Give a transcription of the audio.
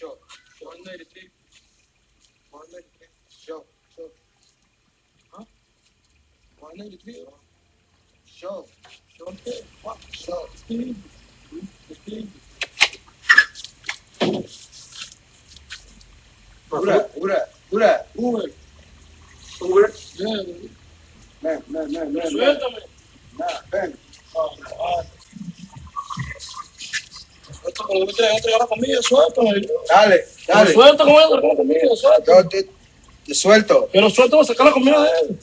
Show. One ninety-three. One ninety-three. Show. Show. Huh? One ninety-three. Show. Show. What? Show. Speed. Speed. Ura, ura, ura. Uber. Uber. Yeah. Man, man, man, man. Suéltame. Nah. cuando tú quieres entregar la comida, suéltame. Dale, dale. Suelto con él, conmigo, suelto. Yo te, suelto. Pero suelto, sacar la comida de él.